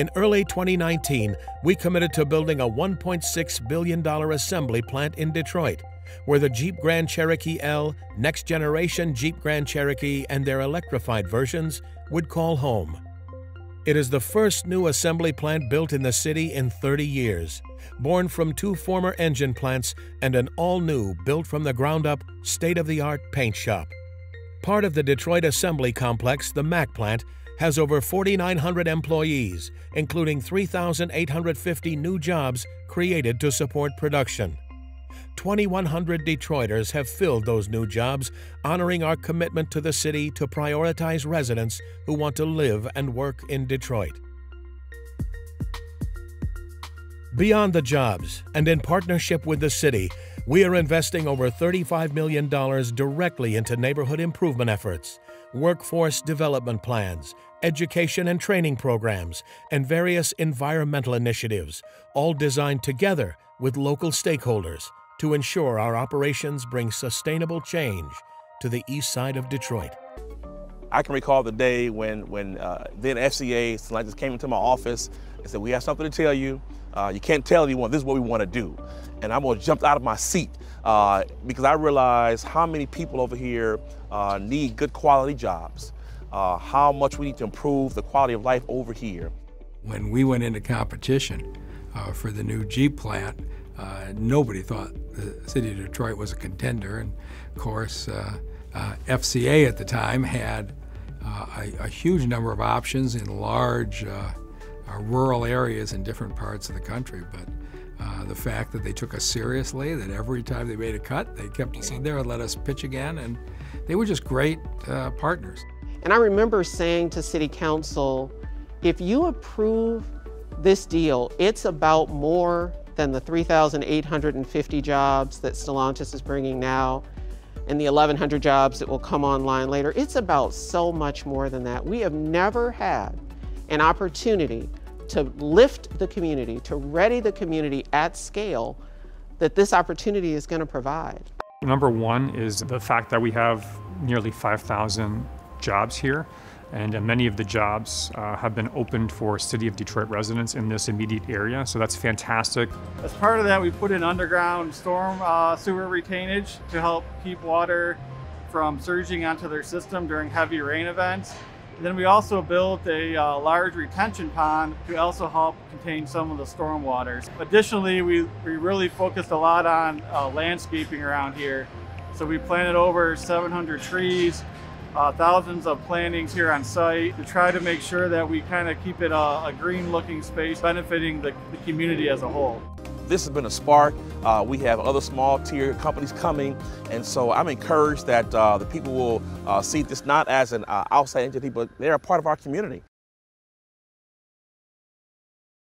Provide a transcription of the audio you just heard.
In early 2019, we committed to building a $1.6 billion assembly plant in Detroit, where the Jeep Grand Cherokee L, next generation Jeep Grand Cherokee, and their electrified versions would call home. It is the first new assembly plant built in the city in 30 years, born from two former engine plants and an all new, built from the ground up, state of the art paint shop. Part of the Detroit Assembly Complex, the Mack plant, has over 4,900 employees, including 3,850 new jobs created to support production. 2,100 Detroiters have filled those new jobs, honoring our commitment to the city to prioritize residents who want to live and work in Detroit. Beyond the jobs, and in partnership with the city, we are investing over $35 million directly into neighborhood improvement efforts, workforce development plans, education and training programs, and various environmental initiatives, all designed together with local stakeholders to ensure our operations bring sustainable change to the east side of Detroit. I can recall the day when, when uh, then FCA just came into my office and said, we have something to tell you. Uh, you can't tell anyone, this is what we want to do. And I almost jumped out of my seat uh, because I realized how many people over here uh, need good quality jobs, uh, how much we need to improve the quality of life over here. When we went into competition uh, for the new Jeep plant, nobody thought the city of Detroit was a contender. And of course, FCA at the time had a, a, huge number of options in large uh, rural areas in different parts of the country. But uh, the fact that they took us seriously, that every time they made a cut, they kept us in there and let us pitch again, and they were just great uh, partners. And I remember saying to City Council, if you approve this deal, it's about more than the 3,850 jobs that Stellantis is bringing now and the 1,100 jobs that will come online later. It's about so much more than that. We have never had an opportunity to lift the community, to ready the community at scale that this opportunity is going to provide. Number one is the fact that we have nearly 5,000 jobs here, and uh, many of the jobs uh, have been opened for City of Detroit residents in this immediate area, so that's fantastic. As part of that, we put in underground storm uh, sewer retainage to help keep water from surging onto their system during heavy rain events. Then we also built a uh, large retention pond to also help contain some of the storm waters. Additionally, we, we really focused a lot on uh, landscaping around here. So we planted over 700 trees, uh, thousands of plantings here on site to try to make sure that we kind of keep it a, a green looking space benefiting the, the community as a whole. This has been a spark. Uh, we have other small tier companies coming, and so I'm encouraged that uh, the people will uh, see this not as an uh, outside entity, but they're a part of our community.